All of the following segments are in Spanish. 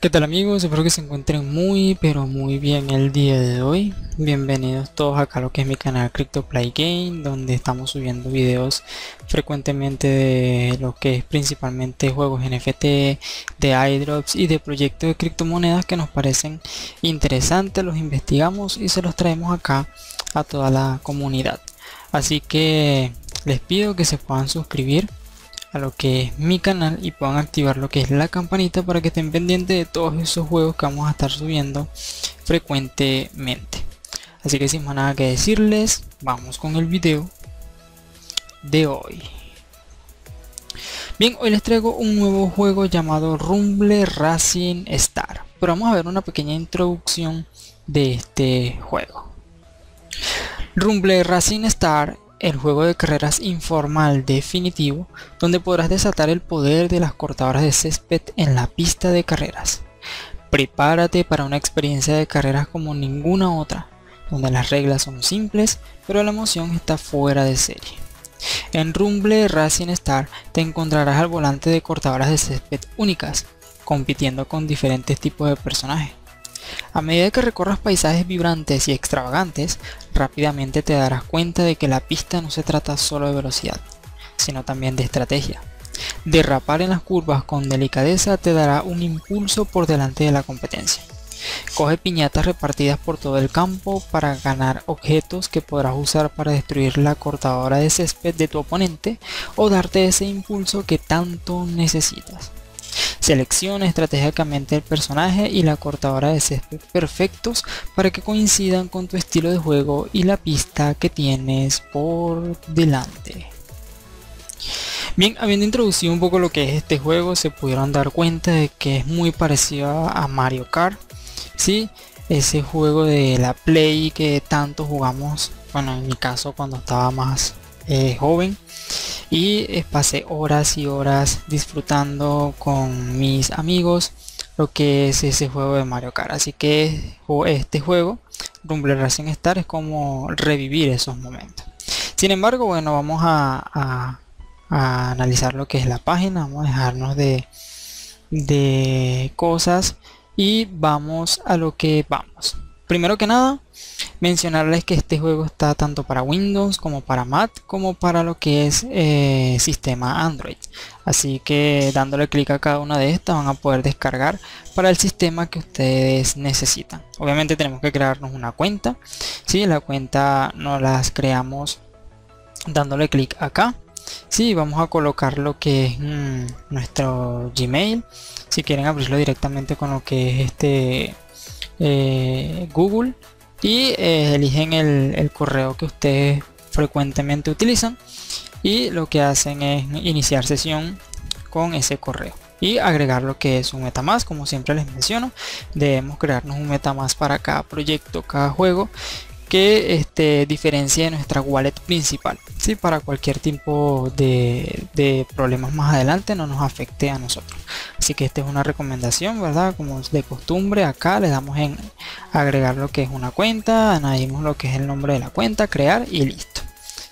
¿Qué tal amigos? Espero que se encuentren muy pero muy bien el día de hoy. Bienvenidos todos acá a lo que es mi canal Crypto Play Game Donde estamos subiendo videos frecuentemente de lo que es principalmente juegos NFT De iDrops y de proyectos de criptomonedas que nos parecen interesantes. Los investigamos y se los traemos acá a toda la comunidad. Así que les pido que se puedan suscribir a lo que es mi canal y puedan activar lo que es la campanita para que estén pendientes de todos esos juegos que vamos a estar subiendo frecuentemente. Así que sin más nada que decirles vamos con el video de hoy. Bien hoy les traigo un nuevo juego llamado Rumble Racing Star. Pero vamos a ver una pequeña introducción de este juego. Rumble Racing Star el juego de carreras informal definitivo donde podrás desatar el poder de las cortadoras de césped en la pista de carreras. Prepárate para una experiencia de carreras como ninguna otra, donde las reglas son simples, pero la emoción está fuera de serie. En Rumble Racing Star te encontrarás al volante de cortadoras de césped únicas, compitiendo con diferentes tipos de personajes. A medida que recorras paisajes vibrantes y extravagantes, rápidamente te darás cuenta de que la pista no se trata solo de velocidad, sino también de estrategia. Derrapar en las curvas con delicadeza te dará un impulso por delante de la competencia. Coge piñatas repartidas por todo el campo para ganar objetos que podrás usar para destruir la cortadora de césped de tu oponente o darte ese impulso que tanto necesitas. Selecciona estratégicamente el personaje y la cortadora de césped perfectos para que coincidan con tu estilo de juego y la pista que tienes por delante. Bien, habiendo introducido un poco lo que es este juego, se pudieron dar cuenta de que es muy parecido a Mario Kart. ¿sí? Ese juego de la Play que tanto jugamos, bueno, en mi caso cuando estaba más eh, joven y pasé horas y horas disfrutando con mis amigos lo que es ese juego de Mario Kart. Así que este juego Rumble Racing Star es como revivir esos momentos. Sin embargo bueno vamos a, analizar lo que es la página vamos a dejarnos de, de cosas y vamos a lo que vamos primero que nada mencionarles que este juego está tanto para Windows como para Mac como para lo que es eh, sistema Android. Así que dándole clic a cada una de estas van a poder descargar para el sistema que ustedes necesitan. Obviamente tenemos que crearnos una cuenta. Si la cuenta no las creamos dándole clic acá. Si vamos a colocar lo que es mm, nuestro Gmail. Si quieren abrirlo directamente con lo que es este eh, Google y eh, eligen el, correo que ustedes frecuentemente utilizan y lo que hacen es iniciar sesión con ese correo y agregar lo que es un metamask como siempre les menciono. Debemos crearnos un metamask para cada proyecto cada juego que este, diferencia nuestra wallet principal ¿sí? para cualquier tipo de, de, problemas más adelante no nos afecte a nosotros así que esta es una recomendación verdad como de costumbre acá le damos en agregar lo que es una cuenta añadimos lo que es el nombre de la cuenta crear y listo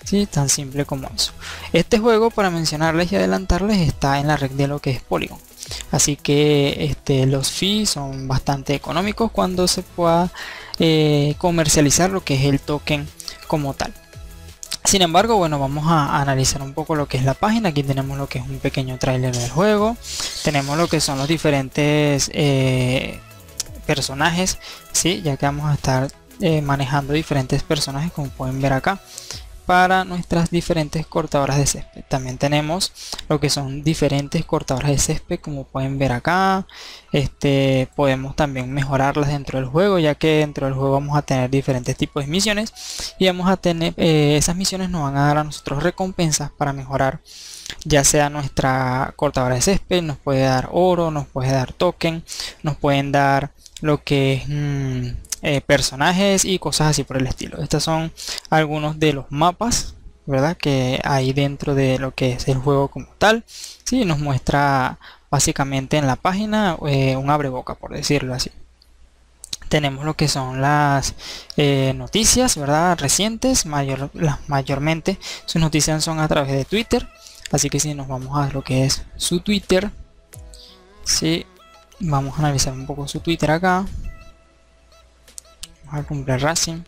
¿sí? tan simple como eso este juego para mencionarles y adelantarles está en la red de lo que es Polygon así que este, los fees son bastante económicos cuando se pueda eh, comercializar lo que es el token como tal. Sin embargo bueno vamos a analizar un poco lo que es la página. Aquí tenemos lo que es un pequeño trailer del juego. Tenemos lo que son los diferentes eh, personajes sí ya que vamos a estar eh, manejando diferentes personajes como pueden ver acá para nuestras diferentes cortadoras de césped. También tenemos lo que son diferentes cortadoras de césped como pueden ver acá. Este, podemos también mejorarlas dentro del juego ya que dentro del juego vamos a tener diferentes tipos de misiones y vamos a tener eh, esas misiones nos van a dar a nosotros recompensas para mejorar ya sea nuestra cortadora de césped, nos puede dar oro, nos puede dar token, nos pueden dar lo que es mm, eh, personajes y cosas así por el estilo. Estos son algunos de los mapas, ¿verdad? Que hay dentro de lo que es el juego como tal. Sí, nos muestra básicamente en la página eh, un abre boca, por decirlo así. Tenemos lo que son las eh, noticias, ¿verdad? Recientes, mayor, las, mayormente sus noticias son a través de Twitter. Así que si nos vamos a lo que es su Twitter, sí, vamos a analizar un poco su Twitter acá. A Rumble Racing.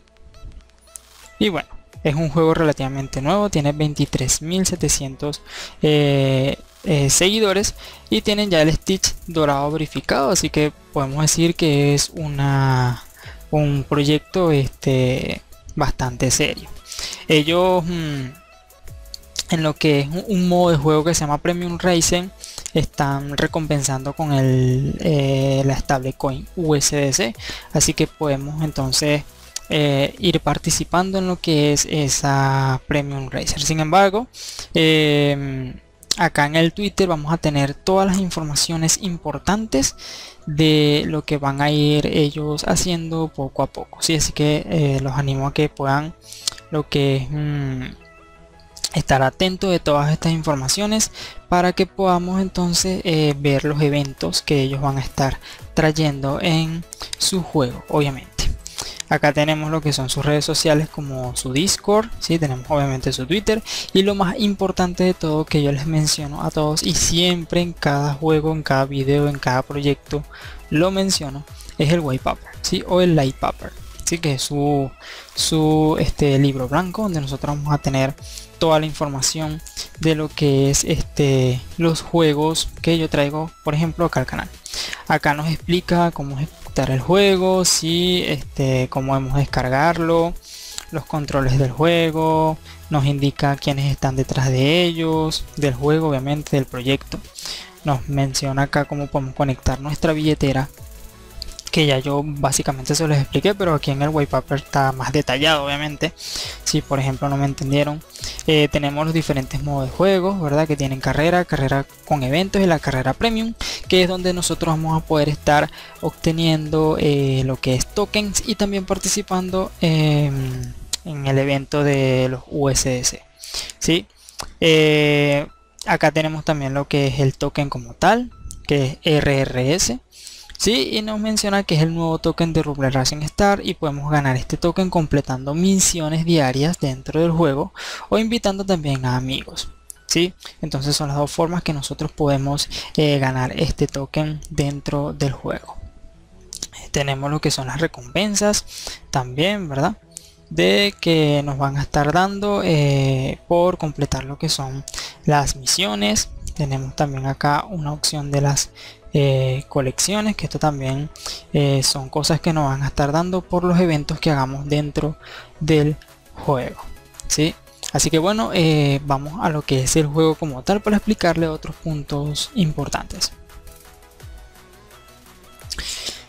Y bueno, es un juego relativamente nuevo, tiene 23.700 eh, eh, seguidores y tienen ya el Stitch dorado verificado, así que podemos decir que es una un proyecto este bastante serio. Ellos mm, en lo que es un, modo de juego que se llama Premium Racing están recompensando con el eh, la stablecoin USDC así que podemos entonces eh, ir participando en lo que es esa Premium Racer. Sin embargo, em, acá en el Twitter vamos a tener todas las informaciones importantes de lo que van a ir ellos haciendo poco a poco. ¿sí? Así que eh, los animo a que puedan lo que mm, estar atentos de todas estas informaciones para que podamos entonces eh, ver los eventos que ellos van a estar trayendo en su juego obviamente Acá tenemos lo que son sus redes sociales como su Discord, ¿sí? tenemos obviamente su Twitter y lo más importante de todo que yo les menciono a todos y siempre en cada juego, en cada video, en cada proyecto lo menciono es el white paper ¿sí? o el light paper ¿sí? que es su, su este, libro blanco donde nosotros vamos a tener toda la información de lo que es este los juegos que yo traigo por ejemplo acá al canal acá nos explica cómo es el juego, si este, cómo debemos descargarlo, los controles del juego, nos indica quiénes están detrás de ellos, del juego obviamente, del proyecto. Nos menciona acá cómo podemos conectar nuestra billetera que ya yo básicamente se los expliqué pero aquí en el white paper está más detallado obviamente. Si por ejemplo no me entendieron. Eh, tenemos los diferentes modos de juego verdad que tienen carrera carrera con eventos y la carrera premium que es donde nosotros vamos a poder estar obteniendo eh, lo que es tokens y también participando en el evento de los USDC ¿sí? Eh, acá tenemos también lo que es el token como tal que es RRS Sí, y nos menciona que es el nuevo token de Rumble Racing Star y podemos ganar este token completando misiones diarias dentro del juego o invitando también a amigos. ¿sí? Entonces son las dos formas que nosotros podemos eh, ganar este token dentro del juego. tenemos lo que son las recompensas también, ¿verdad? De que nos van a estar dando eh, por completar lo que son las misiones. Tenemos también acá una opción de las eh, colecciones que esto también eh, son cosas que nos van a estar dando por los eventos que hagamos dentro del juego ¿sí? así que bueno eh, vamos a lo que es el juego como tal para explicarle otros puntos importantes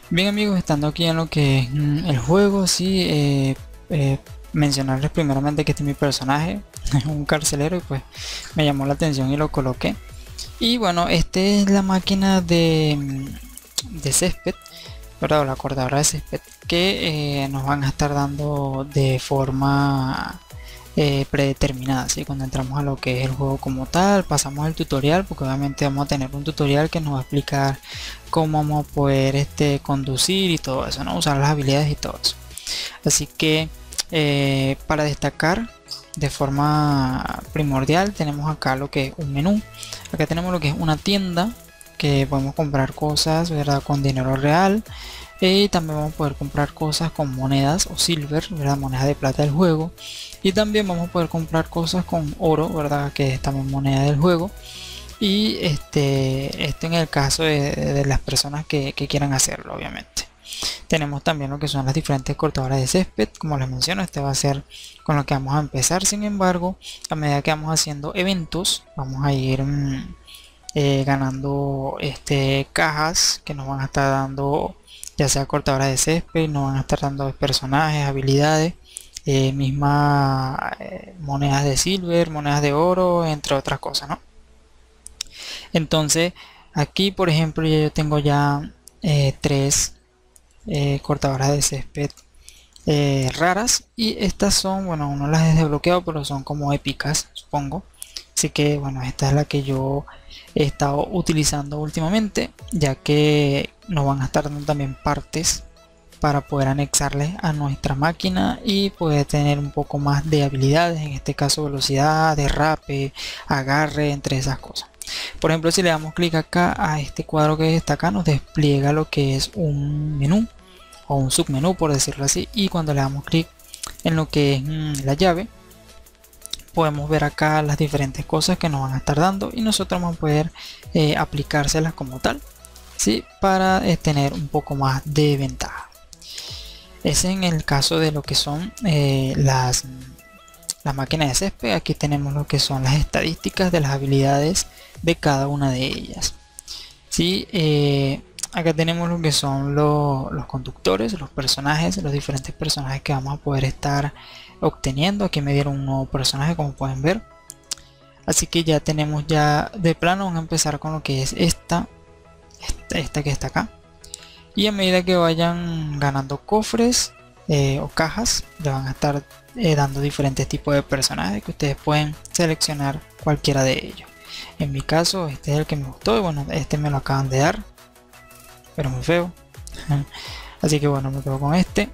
bien amigos estando aquí en lo que es mm, el juego sí mencionarles primeramente que este es mi personaje es un carcelero y pues me llamó la atención y lo coloqué y bueno, esta es la máquina de, de césped, ¿verdad? la cortadora de césped que eh, nos van a estar dando de forma eh, predeterminada. ¿sí? Cuando entramos a lo que es el juego como tal, pasamos el tutorial, porque obviamente vamos a tener un tutorial que nos va a explicar cómo vamos a poder este, conducir y todo eso, ¿no? usar las habilidades y todo eso. Así que eh, para destacar de forma primordial tenemos acá lo que es un menú. Acá tenemos lo que es una tienda que podemos comprar cosas verdad con dinero real. Y también vamos a poder comprar cosas con monedas o silver verdad moneda de plata del juego. Y también vamos a poder comprar cosas con oro verdad que es también moneda del juego. Y este esto en el caso de, las personas que quieran hacerlo obviamente tenemos también lo que son las diferentes cortadoras de césped como les menciono este va a ser con lo que vamos a empezar sin embargo a medida que vamos haciendo eventos vamos a ir mm, eh, ganando este cajas que nos van a estar dando ya sea cortadoras de césped nos van a estar dando personajes habilidades eh, mismas eh, monedas de silver monedas de oro entre otras cosas ¿no? entonces aquí por ejemplo yo tengo ya tres eh, cortadoras de césped eh, raras. Y estas son bueno no las he desbloqueado pero son como épicas supongo. Así que bueno esta es la que yo he estado utilizando últimamente ya que nos van a estar dando también partes para poder anexarles a nuestra máquina y poder tener un poco más de habilidades en este caso velocidad derrape agarre entre esas cosas por ejemplo si le damos clic acá a este cuadro que está acá nos despliega lo que es un menú o un submenú por decirlo así y cuando le damos clic en lo que es mm, la llave podemos ver acá las diferentes cosas que nos van a estar dando y nosotros vamos a poder eh, aplicárselas como tal ¿sí? para eh, tener un poco más de ventaja es en el caso de lo que son eh, las la máquina de césped aquí tenemos lo que son las estadísticas de las habilidades de cada una de ellas. ¿sí? Eh, acá tenemos lo que son los conductores los personajes los diferentes personajes que vamos a poder estar obteniendo. Aquí me dieron un nuevo personaje como pueden ver. Así que ya tenemos ya de plano vamos a empezar con lo que es esta esta, que está acá. Y a medida que vayan ganando cofres eh, o cajas le van a estar eh, dando diferentes tipos de personajes que ustedes pueden seleccionar cualquiera de ellos. En mi caso este es el que me gustó y bueno este me lo acaban de dar pero muy feo. Así que bueno me quedo con este.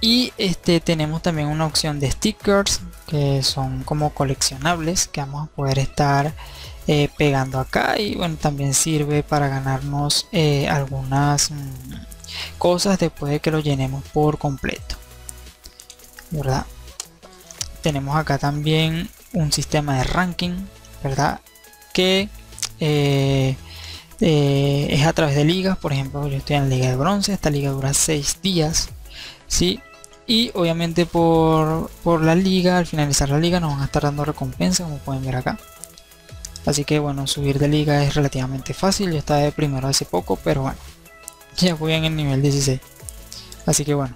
Y este tenemos también una opción de stickers que son como coleccionables que vamos a poder estar eh, pegando acá y bueno también sirve para ganarnos eh, algunas mm, cosas después de que lo llenemos por completo verdad tenemos acá también un sistema de ranking verdad que eh, eh, es a través de ligas. Por ejemplo yo estoy en la liga de bronce esta liga dura 6 días ¿sí? y obviamente por, por la liga al finalizar la liga nos van a estar dando recompensa como pueden ver acá. Así que bueno subir de liga es relativamente fácil. Yo estaba de primero hace poco pero bueno ya voy en el nivel 16 así que bueno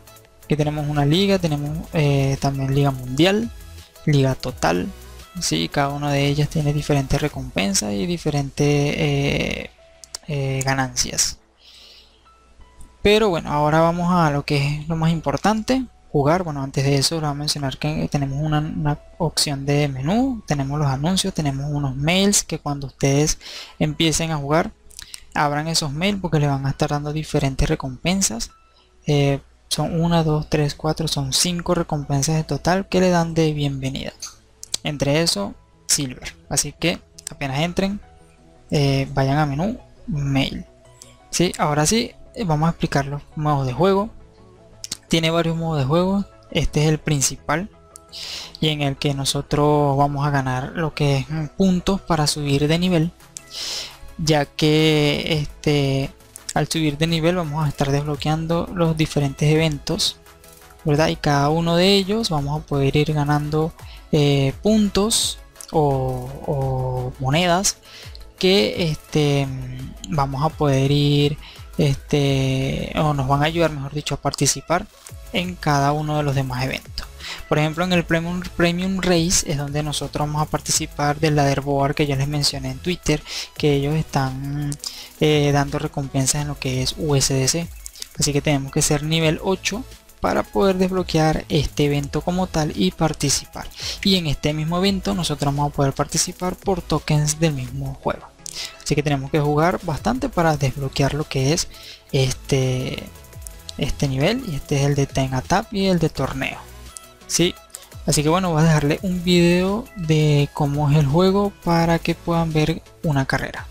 Aquí tenemos una liga, tenemos eh, también liga mundial, liga total. Sí, cada una de ellas tiene diferentes recompensas y diferentes eh, eh, ganancias. Pero bueno, ahora vamos a lo que es lo más importante, jugar. Bueno, antes de eso, voy a mencionar que tenemos una, opción de menú, tenemos los anuncios, tenemos unos mails que cuando ustedes empiecen a jugar, abran esos mails porque le van a estar dando diferentes recompensas. Son 1, 2, 3, 4, son 5 recompensas en total que le dan de bienvenida. Entre eso, Silver. Así que apenas entren, eh, vayan a menú, mail. ¿Sí? Ahora sí, eh, vamos a explicar los modos de juego. Tiene varios modos de juego. Este es el principal. Y en el que nosotros vamos a ganar lo que es puntos para subir de nivel. Ya que este al subir de nivel vamos a estar desbloqueando los diferentes eventos verdad y cada uno de ellos vamos a poder ir ganando eh, puntos o, monedas que este vamos a poder ir este o nos van a ayudar mejor dicho a participar en cada uno de los demás eventos por ejemplo, en el Premium, Premium Race es donde nosotros vamos a participar del leaderboard que yo les mencioné en Twitter, que ellos están eh, dando recompensas en lo que es USDC. Así que tenemos que ser nivel 8 para poder desbloquear este evento como tal y participar. Y en este mismo evento nosotros vamos a poder participar por tokens del mismo juego. Así que tenemos que jugar bastante para desbloquear lo que es este, este nivel. Y este es el de Ten Tap y el de torneo. Sí, así que bueno, voy a dejarle un video de cómo es el juego para que puedan ver una carrera.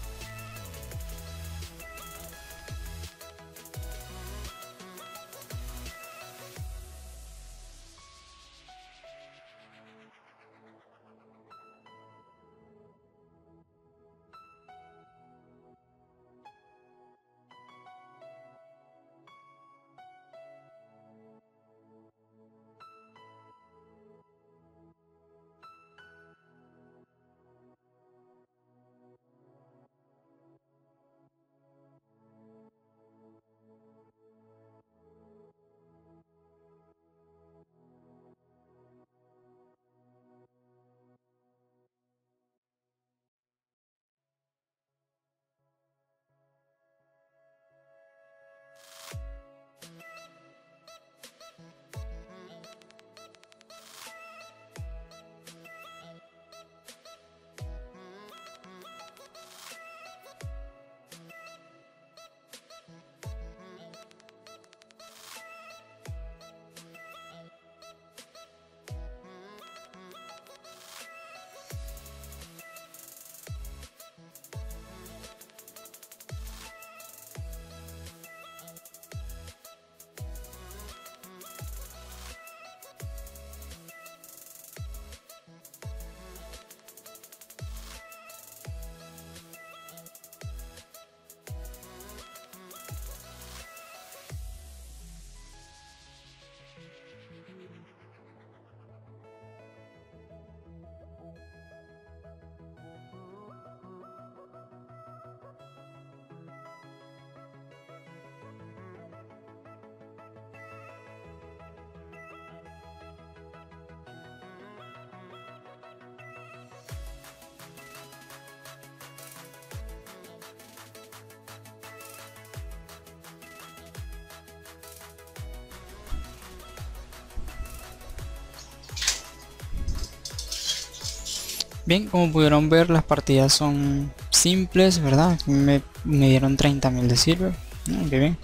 Bien, como pudieron ver, las partidas son simples, ¿verdad? Me, dieron 30.000 de silver. bien.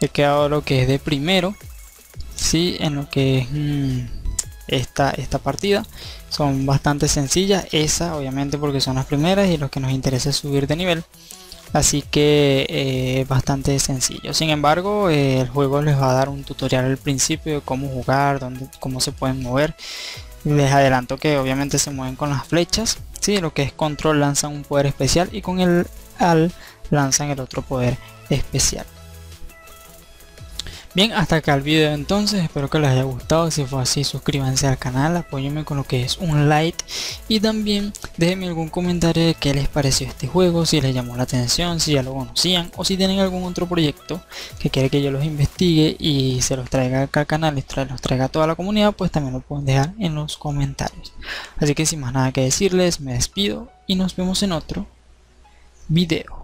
He quedado lo que es de primero. Sí, en lo que es mm, esta, esta partida. Son bastante sencillas. Esa, obviamente, porque son las primeras y lo que nos interesa es subir de nivel. Así que eh, bastante sencillo. Sin embargo, eh, el juego les va a dar un tutorial al principio de cómo jugar, dónde, cómo se pueden mover les adelanto que obviamente se mueven con las flechas ¿sí? lo que es control lanzan un poder especial y con el al lanzan el otro poder especial Bien, hasta acá el video entonces, espero que les haya gustado, si fue así suscríbanse al canal, apóyenme con lo que es un like y también déjenme algún comentario de qué les pareció este juego, si les llamó la atención, si ya lo conocían o si tienen algún otro proyecto que quiere que yo los investigue y se los traiga acá al canal y los traiga a toda la comunidad, pues también lo pueden dejar en los comentarios. Así que sin más nada que decirles, me despido y nos vemos en otro video.